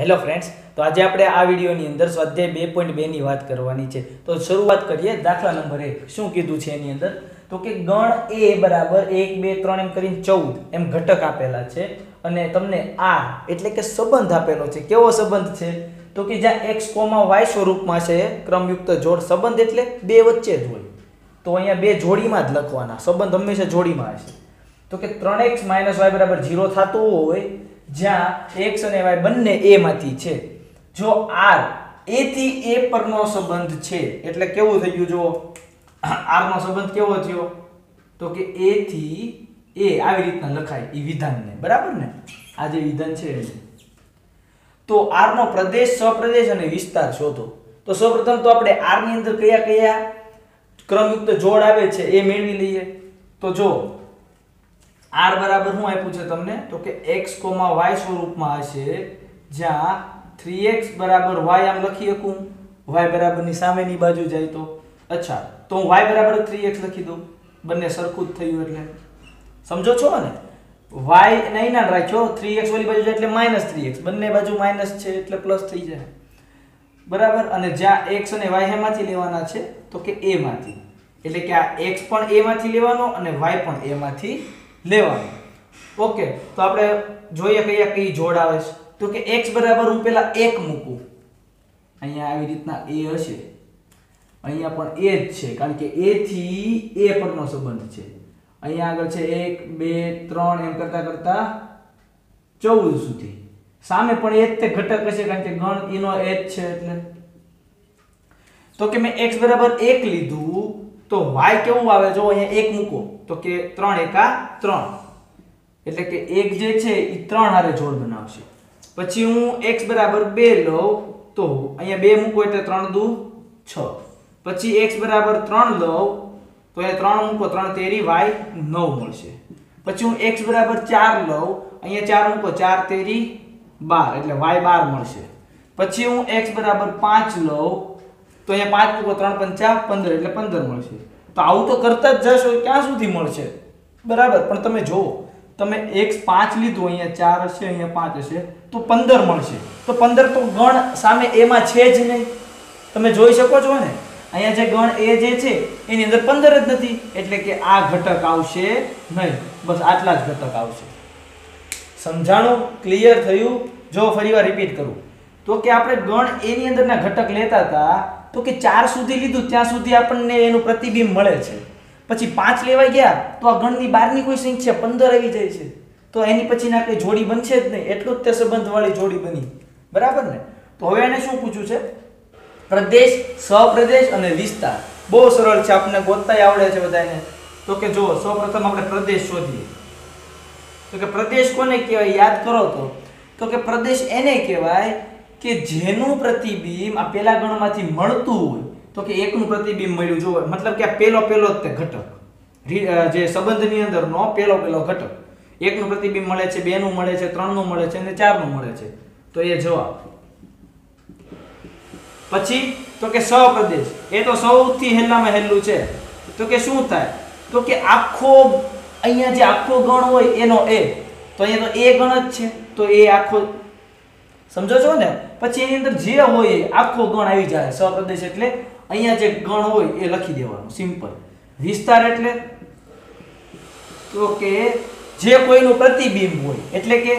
Hello friends તો આજે આપણે આ વિડીયોની અંદર સ્વાધ્યાય બે પોઈન્ટ બેની વાત કરવાની છે. તો શરૂઆત કરીએ, દાખલા નંબર એક શું કીધું છે એની અંદર? તો કે ગણ એ બરાબર એક, બે, ત્રણ એમ કરીને ચૌદ એમ ઘટક આપેલા છે. અને તમને આ એટલે કે સંબંધ આપેલો છે. કેવો સંબંધ છે? તો કે જ્યાં એક્સ કોમા વાય સ્વરૂપમાં છે, ક્રમયુક્ત જોડ સંબંધ એટલે બે વચ્ચે જ હોય. તો અહીંયા બે જોડીમાં જ લખવાના. સંબંધ હંમેશા જોડીમાં હશે. તો કે ત્રણ એક્સ માઇનસ વાય બરાબર ઝીરો થતું હોય જ્યાં એક્સ અને વાય બંને એ માંથી છે. જો આર એ થી એ પરનો સંબંધ છે, એટલે કેવું થઈ ગયું જો આર નો સંબંધ કેવો થયો? તો કે એ થી એ આવી રીતના લખાય એ વિધાનને. બરાબર ને? આ જે વિધાન છે. તો આર નો પ્રદેશ, સપ્રદેશ અને વિસ્તાર શોધો. તો સૌપ્રથમ તો આપણે આરની અંદર કયા કયા ક્રમયુક્ત જોડ આવે છે એ મેળવી લઈએ. તો જો આર બરાબર શું આપ્યું છે તમને? તો કે x, y સ્વરૂપમાં હશે જ્યાં 3x બરાબર y આમ લખી શકું? y બરાબરની સામેની બાજુ જાય તો? અચ્છા તો હું y બરાબર 3x લખી દઉં. બંને સરખું જ થયું એટલે. સમજો છો ને y નહીં ના રાખ્યો. 3x વાળી બાજુ જાય એટલે માઇનસ 3x બંને બાજુ માઇનસ છે એટલે પ્લસ થઈ જાય. બરાબર? અને જ્યાં x અને y એમાંથી લેવાના છે તો કે a માંથી. એટલે કે આ x પણ a માંથી લેવાનો અને y પણ a માંથી લેવાનો. ઓકે, તો આપણે જોઈએ કયા કઈ જોડ આવે છે. તો કે x બરાબર હું પેલા 1 મૂકું. અહીંયા આવી રીતના a હશે. અહીંયા પણ a જ છે, કારણ કે a થી a પરનો સંબંધ છે. અહીંયા આગળ છે 1 2 3 એમ કરતા કરતા 14 સુધી. સામે પણ એ જ તે ઘટક હશે, કારણ કે ગણ એનો એ જ છે એટલે. તો કે મેં x બરાબર 1 લીધું તો y કેવું આવે? જો અહીંયા 1 મૂકો, તો કે 3 એકા 3 એટલે કે 1 જે છે એ 3 હારે જોડ બનાવશે. પછી હું x બરાબર 2 લઉં, તો અહીંયા 2 મૂકો એટલે 3 દુ 6 પછી x બરાબર 3 લઉં, તો એ 3 મૂકો 3 તેરી y 9 મળશે. પછી હું x બરાબર 4 લઉં, અહીંયા 4 મૂકો 4 તેરી 12 એટલે y 12 મળશે. પછી હું x બરાબર 5 લઉં તો અહીંયા પાંચ મૂકો ત્રણ પંચા 15 એટલે 15 મળશે. તો આવું તો કરતા જ જશો ક્યાં સુધી મળશે? બરાબર, પણ તમે જુઓ, તમે એક પાંચ લીધું, અહીંયા ચાર હશે, અહીંયા પાંચ હશે, તો 15 મળશે. તો 15 તો ગણ સામે એમાં છે જ નહીં. તમે જોઈ શકો છો ને? અહીંયા જે ગણ એ જે છે, એની અંદર 15 જ નથી. એટલે કે આ ઘટક આવશે નહીં. બસ આટલા જ ઘટક આવશે. સમજાણું? ક્લિયર થયું? જો ફરીવાર રિપીટ કરું. તો કે આપણે ગણ એની અંદરના ઘટક લેતા હતા, તો કે ચાર સુધી લીધું, ત્યાં સુધી આપણને એનું પ્રતિબિંબ મળે છે. પછી પાંચ લેવાય ગયા, તો આ ગણની બહારની કોઈ સંખ્યા 15 આવી જાય છે. તો એની પછીના કંઈ જોડી બનશે જ નહીં. એટલું જ તે સંબંધવાળી જોડી બની. બરાબર ને? તો હવે એને શું પૂછ્યું છે? પ્રદેશ, સપ્રદેશ અને વિસ્તાર. બહુ સરળ છે, આપણને ગોતતાય આવડે છે બધાને તો કે જુઓ, સૌપ્રથમ આપણે પ્રદેશ શોધીએ. તો કે પ્રદેશ કોને કહેવાય? યાદ કરો તો કે પ્રદેશ એને કહેવાય કે જેનું પ્રતિબિંબ આ પેલા ગણમાંથી મળતું હોય, તો કે એકનું પ્રતિબિંબ મળ્યું જોવે. મતલબ કે આ પેલો પેલો જ તે ઘટક. જે સંબંધની અંદરનો પેલો પેલો ઘટક. એકનું પ્રતિબિંબ મળે છે, બેનું મળે છે, ત્રણનું મળે છે અને ચારનું મળે છે. તો એ જવાબ. પછી, તો કે સપ્રદેશ એ તો સૌથી હેલ્લામાં હેલ્લું છે. તો કે શું થાય? તો કે આખો, અહીંયા જે આખો ગણ હોય એનો એ. તો અહીંયા તો એ ગણ જ છે. તો એ આખો સમજો છો ને? પછી એની અંદર જે હોય આખો ગણ આવી જાય. સપ્રદેશ એટલે અહીંયા જે ગણ હોય એ લખી દેવાનું. સિમ્પલ વિસ્તાર એટલે તો કે જે કોઈનું પ્રતિબિંબ હોય, એટલે કે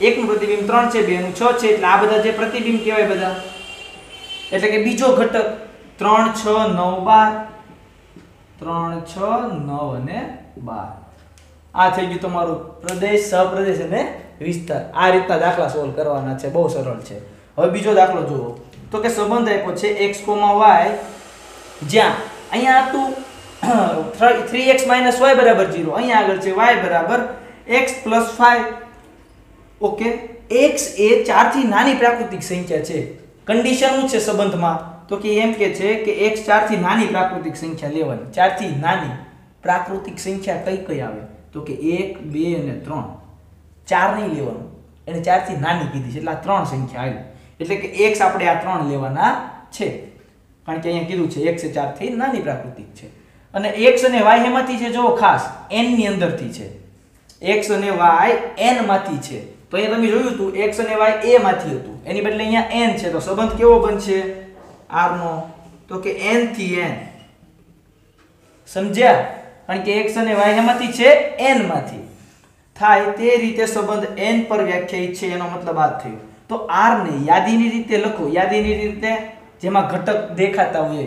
એકનું પ્રતિબિંબ ત્રણ છે, બેનું છ છે, એટલે આ બધા જે પ્રતિબિંબ કહેવાય બધા. એટલે કે બીજો ઘટક ત્રણ, છ, નવ, બાર. ત્રણ, છ, નવ અને બાર. આ થઈ ગયું તમારું પ્રદેશ સપ્રદેશ અને વિસ્તાર. આ રીતના દાખલા સોલ્વ કરવાના છે. બહુ સરળ છે. હવે બીજો દાખલો જુઓ. તો કે સંબંધ આપ્યો છે એક્સ કોમા વાય જ્યાં. અહીંયા હતું થ્રી એક્સ માઇનસ વાય બરાબર ઝીરો અહીંયા આગળ છે વાય બરાબર x plus five okay x એ ચારથી નાની પ્રાકૃતિક સંખ્યા છે. કન્ડિશન શું છે સંબંધમાં? તો કે એમ કે છે કે એક્સ ચારથી નાની પ્રાકૃતિક સંખ્યા લેવાની. ચારથી નાની પ્રાકૃતિક સંખ્યા કઈ કઈ આવે? તો કે એક, બે અને ત્રણ. ચાર નહીં લેવાનું. એને ચારથી નાની કીધી છે, એટલે આ ત્રણ સંખ્યા આવી. એટલે કે એક્સ આપણે આ ત્રણ લેવાના છે. કારણ કે અહીંયા કીધું છે એક્સ એ ચારથી નાની પ્રાકૃતિક છે. અને એક્સ અને વાય એમાંથી છે? જો ખાસ. એનની અંદરથી છે. એક્સ અને વાય એનમાંથી માંથી છે. તો અહીંયા તમે જોયું હતું, એક્સ અને વાય એ માંથી હતું. એની બદલે અહીંયા એન છે. તો સંબંધ કેવો બનશે? r નો. તો કે એનથી એન. સમજ્યા? કારણ કે એક્સ અને વાય એમાંથી છે? એનમાંથી. થાય તે રીતે સંબંધ n પર વ્યાખ્યાયિત છે, એનો મતલબ આ થયો. તો r ને યાદીની રીતે લખો. યાદીની રીતે જેમાં ઘટક દેખાતા હોય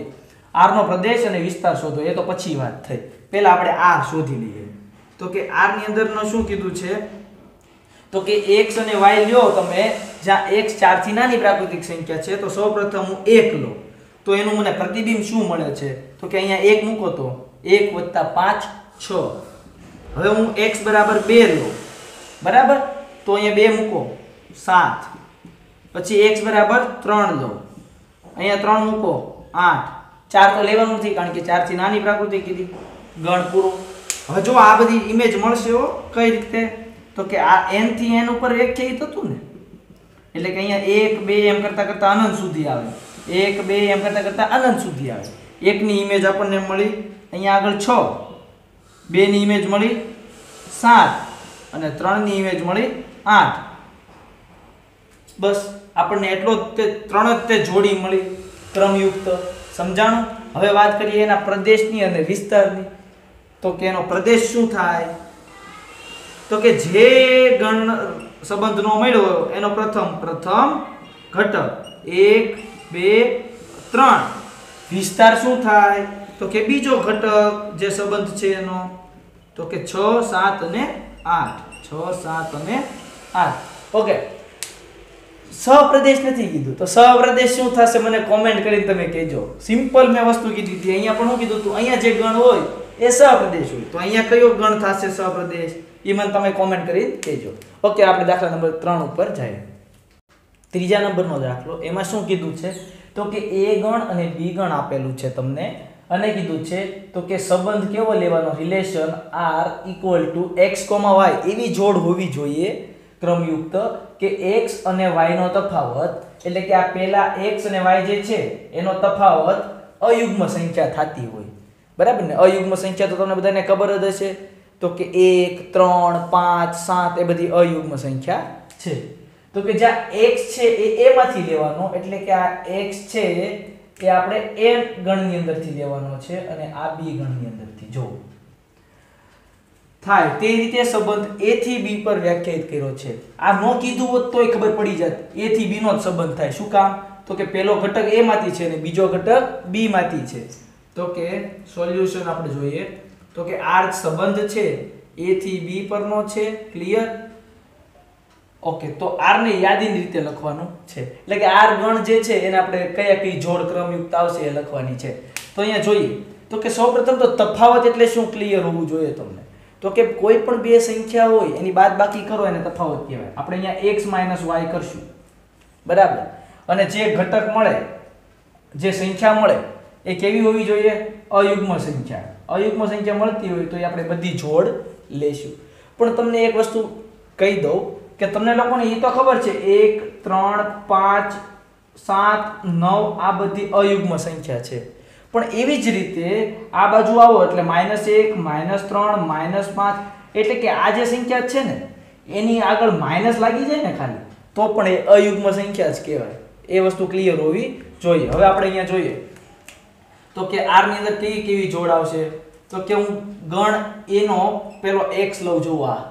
આરનો પ્રદેશ અને વિસ્તાર શોધો. એ તો પછી વાત થઈ. પહેલા આપણે r શોધી લઈએ. તો કે r ની અંદરનો શું કીધું છે? તો કે x અને y લ્યો તમે. જ્યાં x 4 થી નાની પ્રાકૃતિક સંખ્યા છે, તો સૌપ્રથમ હું 1 લો તો એનું મને પ્રતિબિંબ શું મળે છે? તો કે અહીંયા 1 મૂકો તો. 1 5 6 હવે હું એક્સ બરાબર બે લઉં. બરાબર? તો અહીંયા બે મૂકો. સાત. પછી એક્સ બરાબર ત્રણ લો અહીંયા ત્રણ મૂકો. 8 4 તો લેવાનું નથી, કારણ કે ચારથી નાની પ્રકૃતિ કીધી. ગણ પૂરો. હવે જો આ બધી ઇમેજ મળશે કઈ રીતે? તો કે આ એનથી n ઉપર વ્યાખ્યાયિત હતું ને. એટલે કે અહીંયા 1 2 એમ કરતાં કરતાં અનંત સુધી આવે. 1 2 એમ કરતાં કરતાં અનંત સુધી આવે. એકની ઇમેજ આપણને મળી. અહીંયા આગળ 6 બે ની ઇમેજ મળી સાત અને ત્રણની ઇમેજ મળી આઠ. બસ, આપણને એટલો જ તે ત્રણ જ તે જોડી મળી ક્રમયુક્ત. સમજાણું? હવે વાત કરીએ એના પ્રદેશની અને વિસ્તારની. તો કે એનો પ્રદેશ શું થાય? તો કે જે ગણ સંબંધનો મળ્યો એનો પ્રથમ પ્રથમ ઘટક, એક, બે, ત્રણ. વિસ્તાર શું થાય? તો કે બીજો ઘટક જે સંબંધ છે એનો તો કે છ, સાત અને આઠ. છ, સાત અને આઠ. ઓકે સહપ્રદેશ નથી કીધું. તો સહપ્રદેશ શું થશે મને કોમેન્ટ કરીને તમે કહેજો. સિમ્પલ મેં વસ્તુ કીધી હતી. અહીંયા પણ શું કીધું હતું, અહીંયા જે ગણ હોય એ સહપ્રદેશ હોય. તો અહીંયા કયો ગણ થશે સહપ્રદેશ એ મને તમે કોમેન્ટ કરીને કહેજો. ઓકે આપણે દાખલા નંબર ત્રણ ઉપર જઈએ. ત્રીજા નંબરનો દાખલો. એમાં શું કીધું છે? તો કે એ ગણ અને બી ગણ આપેલું છે તમને. અને કીધું છે, તો કે સંબંધ કેવો લેવાનો? Relation R equal to x y. એવી જોડ હોવી જોઈએ ક્રમયુક્ત કે એક્સ અને વાયનો તફાવત. એટલે કે આ પહેલા એક્સ અને વાય જે છે, એનો તફાવત અયુગ્મ સંખ્યા થતી હોય. બરાબર ને? અયુગ્મ સંખ્યા તો તમને બધાને ખબર જ હશે. તો કે 1 3 5 7 એ બધી અયુગ્મ સંખ્યા છે. તો કે જ્યાં એક્સ છે એ એમાંથી લેવાનો, એટલે કે આ એક્સ છે એ આપણે એ ગણની અંદરથી લેવાનો છે અને આ બી ગણની અંદરથી. જો. થાય. તે રીતે સંબંધ એ થી બી પર વ્યાખ્યાયિત કર્યો છે. આ નો કીધું હોત તોય ખબર પડી જાત. એ થી બી નો જ સંબંધ થાય. શું કામ? તો કે પહેલો ઘટક એ માંથી છે અને બીજો ઘટક બી માંથી છે. તો કે સોલ્યુશન આપણે જોઈએ. તો કે આ સંબંધ છે. એ થી બી પરનો છે. ક્લિયર? ઓકે, તો આર ને યાદીની રીતે લખવાનું છે. એટલે કે આર ગણ જે છે, એને આપણે કયા કઈ જોડ ક્રમયુક્ત આવશે એ લખવાની છે. તો અહીંયા જોઈએ. તો કે સૌપ્રથમ તો તફાવત એટલે શું? ક્લિયર હોવું જોઈએ તમને. તો કે કોઈ પણ બે સંખ્યા હોય, એની બાદ બાકી કરો, એને તફાવત કહેવાય. આપણે અહીંયા એક્સ માઇનસ વાય કરશું. બરાબર? અને જે ઘટક મળે, જે સંખ્યા મળે, એ કેવી હોવી જોઈએ? અયુગ્મ સંખ્યા. અયુગ્મ સંખ્યા મળતી હોય તો એ આપણે બધી જોડ લેશું. પણ તમને એક વસ્તુ કહી દઉં. કે તમને લોકોને એ તો ખબર છે, એક, ત્રણ, પાંચ, સાત, નવ, આ બધી અયુગ્મ સંખ્યા છે. પણ એવી જ રીતે આ બાજુ આવો એટલે માઇનસ એક, માઇનસ ત્રણ, માઇનસ પાંચ, એટલે કે આ જે સંખ્યા છે ને, એની આગળ માઇનસ લાગી જાય ને ખાલી, તો પણ એ અયુગ્મ સંખ્યા જ કહેવાય. એ વસ્તુ ક્લિયર હોવી જોઈએ. હવે આપણે અહીંયા જોઈએ. તો કે આરની અંદર કેવી કેવી જોડ આવશે? તો કે હું ગણ એનો પેલો એક્સ લઉં છું આ.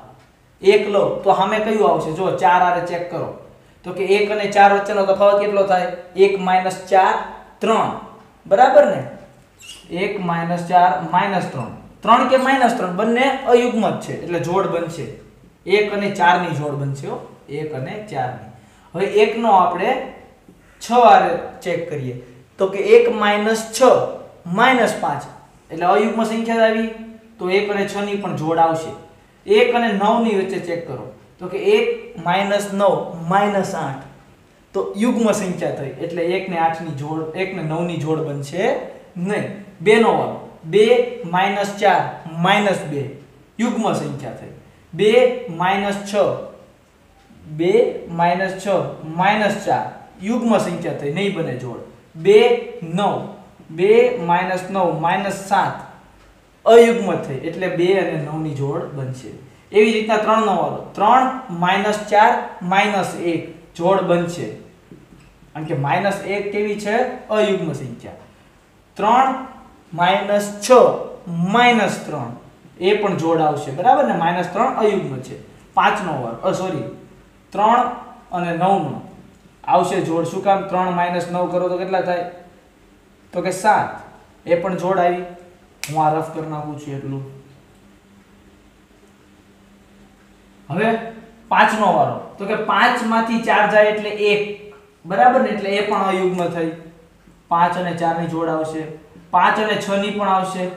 એક લો, તો સામે કયું આવશે? જો, ચાર આરે ચેક કરો. તો કે એક અને ચાર વચ્ચેનો તફાવત કેટલો થાય? એક માઇનસ ચાર, ત્રણ. બરાબર ને? એક માઇનસ ચાર, માઇનસ ત્રણ. ત્રણ કે માઇનસ ત્રણ? બંને અયુગ્મ જ છે, એટલે જોડ બનશે. એક અને ચારની જોડ બનશે એક અને ચારની. હવે એકનો આપણે છ આરે ચેક કરીએ. તો કે એક માઇનસ છ, માઇનસ પાંચ. એટલે અયુગ્મ સંખ્યા આવી. તો એક અને છ ની પણ જોડ આવશે. એક અને નવની વચ્ચે ચેક કરો. તો કે એક માઇનસ નવ, માઇનસ આઠ. તો યુગ્મ સંખ્યા થઈ. એટલે એક ને આઠની જોડ એક ને નવની જોડ બનશે નહીં. બે નો વાળો. બે માઇનસ ચાર, માઇનસ બે. યુગ્મ સંખ્યા થઈ. બે માઇનસ છ. બે માઇનસ છ, માઇનસ ચાર. યુગ્મ સંખ્યા થઈ. નહીં બને જોડ. બે નવ. બે માઇનસ નવ, માઇનસ સાત. અયુગ્મ થઈ, એટલે બે અને નવની જોડ બનશે. એવી રીતના ત્રણનો વારો ત્રણ માઇનસ ચાર માઇનસ એક જોડ બનશે. કારણ કે માઇનસ એક કેવી છે? અયુગ્મ સંખ્યા. ત્રણ માઇનસ છ માઇનસ ત્રણ. એ પણ જોડ આવશે, બરાબર ને? માઇનસ ત્રણ અયુગ્મ છે. પાંચનો વાર સોરી ત્રણ અને નવનો. આવશે જોડ શું કામ? ત્રણ માઇનસ નવ કરો તો કેટલા થાય? તો કે સાત. એ પણ જોડ આવી. હું આ રફ કરી નાખું છું એટલું. હવે પાંચનો વારો. તો કે પાંચમાંથી ચાર જાય એટલે એક. બરાબર ને? એટલે એ પણ અયુગ્મ થઈ. પાંચ અને ચારની જોડ આવશે. પાંચ અને છ ની પણ આવશે.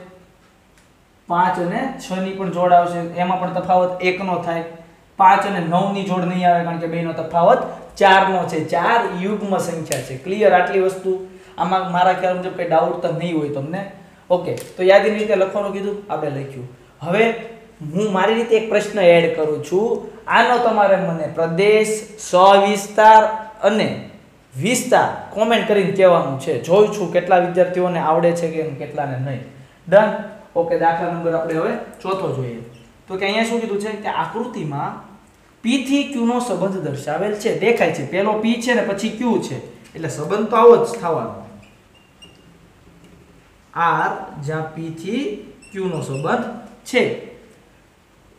પાંચ અને છ ની પણ જોડ આવશે. એમાં પણ તફાવત એકનો થાય. પાંચ અને નવની જોડ નહીં આવે કારણ કે બેનો તફાવત ચાર નો છે. ચાર યુગ્મ સંખ્યા છે. ક્લિયર આટલી વસ્તુ? આમાં મારા ખ્યાલ મુજબ કઈ ડાઉટ તો નહીં હોય તમને. ઓકે, તો યાદીની રીતે લખવાનું કીધું? આપણે લખ્યું. હવે હું મારી રીતે એક પ્રશ્ન એડ કરું છું. આનો તમારે મને પ્રદેશ, સવિસ્તાર અને વિસ્તાર કોમેન્ટ કરીને કહેવાનું છે. જોઉં છું કેટલા વિદ્યાર્થીઓને આવડે છે કે કેટલાને નહીં. ડન ઓકે દાખલા નંબર આપણે હવે ચોથો જોઈએ. તો કે અહીંયા શું કીધું છે? કે આકૃતિમાં પી થી ક્યુનો સંબંધ દર્શાવેલ છે. દેખાય છે. પેલો પી છે ને પછી ક્યુ છે. એટલે સંબંધ તો આવો જ થવાનો. R જ્યાં P થી Q નો સંબંધ છે.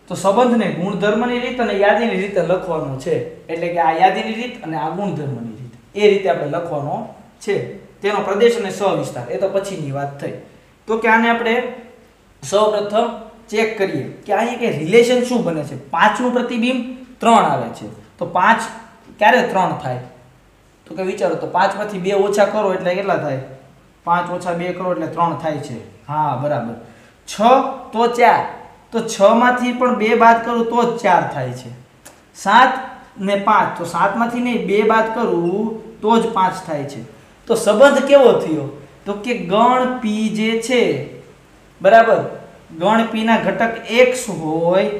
તો સંબંધને ગુણધર્મની રીત અને યાદીની રીતે લખવાનો છે. એટલે કે આ યાદીની રીત અને આ ગુણધર્મની રીત. એ રીતે આપણે લખવાનો છે. તેનો પ્રદેશ અને સવિસ્તાર. એ તો પછીની વાત થઈ. તો કે આને આપણે સૌપ્રથમ ચેક કરીએ કે અહીંયા કે રિલેશન શું બને છે? પાંચનું પ્રતિબિંબ ત્રણ આવે છે. તો પાંચ ક્યારે ત્રણ થાય? તો કે વિચારો તો પાંચમાંથી બે ઓછા કરો એટલે કેટલા થાય? પાંચ ઓછા બે કરો એટલે ત્રણ થાય છે. હા, બરાબર. છ તો ચાર. તો છ માંથી પણ બે બાદ કરું તો જ ચાર થાય છે. સાત ને પાંચ. તો સાતમાંથી નહીં, બે બાદ કરું તો જ પાંચ થાય છે. તો સંબંધ કેવો થયો? તો કે ગણ પી જે છે, બરાબર? ગણ પીના ઘટક એક્સ હોય,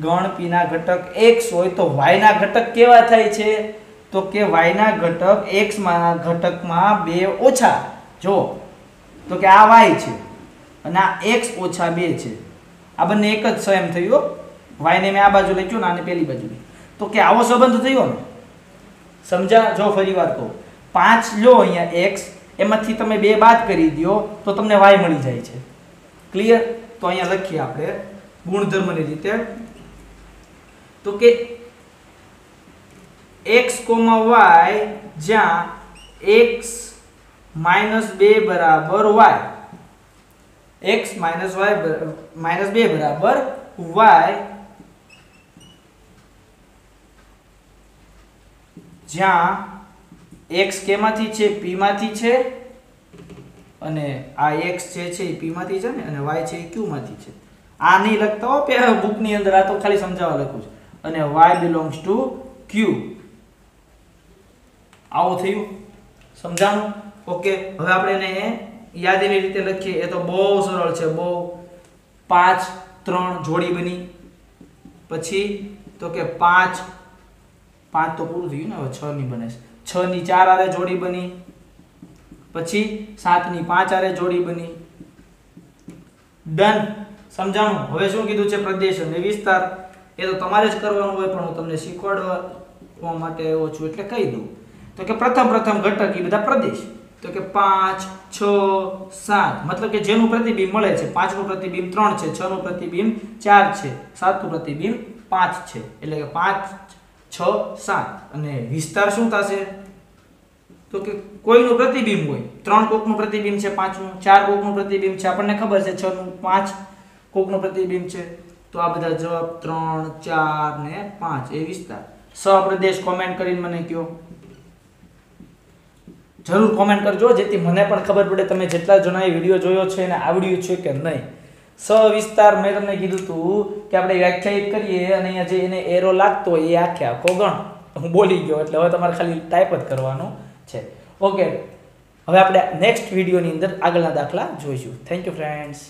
ગણ પીના ઘટક એક્સ હોય, તો વાયના ઘટક કેવા થાય છે? તો કે વાયના ઘટક એક્સમાં ઘટકમાં બે ઓછા. જો, તો કે આ વાય છે અને આ એક્સ ઓછા બે છે. આ બંને એક જ સ્વયં થયું વાયને મેં આ બાજુ લખ્યું ને આને પેલી બાજુ તો કે આવો સંબંધ થયો ને? સમજા, જો ફરી વાર કહું. પાંચ લો અહીંયા એક્સ, એમાંથી તમે બે બાદ કરી દો તો તમને વાય મળી જાય છે. ક્લિયર તો અહીંયા લખીએ આપણે ગુણધર્મની રીતે. તો કે એક્સ કોમા વાય જ્યાં x માઇનસ બે બરાબર y. X minus y minus બે બરાબર વાય. જ્યાં એક્સ કેમાંથી છે? પીમાંથી માંથી છે. અને આ એક્સ જે છે એ પીમાંથી માંથી છે ને? અને વાય છે એ ક્યુમાંથી માંથી છે. આ નહીં લખતા હો પેલા બુકની અંદર, આ તો ખાલી સમજાવવા લખું છું. અને વાય બિલોંગ્સ ટુ ક્યુ. આવું થયું? સમજાણું? ઓકે, હવે આપણે એને યાદીની રીતે લખીએ. એ તો બહુ સરળ છે, બહુ. પાંચ, ત્રણ જોડી બની. પછી, તો કે પાંચ પાંચ તો પૂરું થયું ને, હવે છ ની બને છે. છ ની ચાર આરે જોડી બની. પછી, સાતની પાંચ આરે જોડી બની. ડન. સમજાણું? હવે શું કીધું છે પ્રદેશ અને વિસ્તાર? એ તો તમારે જ કરવાનું હોય, પણ હું તમને શીખવાડવા માટે આવ્યો છું એટલે કહી દઉં. તો કે પ્રથમ પ્રથમ ઘટક એ બધા પ્રદેશ. તો કે પાંચ, છ, સાત. મતલબ કે જેનું પ્રતિબિંબ મળે છે. પાંચનું પ્રતિબિંબ ત્રણ છે. છ નું પ્રતિબિંબ ચાર છે. સાતનું પ્રતિબિંબ પાંચ છે. એટલે કે પાંચ, છ, સાત. અને વિસ્તાર શું થશે? તો કે કોઈનું પ્રતિબિંબ હોય. ત્રણ કોકનું પ્રતિબિંબ છે પાંચનું ચાર કોકનું પ્રતિબિંબ છે. આપણને ખબર છે છ નું પાંચ કોકનું પ્રતિબિંબ છે. તો આ બધા જવાબ ત્રણ, ચાર ને પાંચ. એ વિસ્તાર. સહપ્રદેશ કોમેન્ટ કરીને મને કયો જરૂર કોમેન્ટ કરજો, જેથી મને પણ ખબર પડે તમે જેટલા જણાએ વીડિયો જોયો છે અને આવડ્યું છે કે નહીં. સવિસ્તાર મેં તમને કીધું હતું કે આપણે વ્યાખ્યાયિત કરીએ અને અહીંયા જે એને એરો લાગતો હોય એ આખે આખો ગણ. હું બોલી ગયો, એટલે હવે તમારે ખાલી ટાઈપ જ કરવાનું છે. ઓકે હવે આપણે નેક્સ્ટ વિડીયોની અંદર આગળના દાખલા જોઈશું. Thank you friends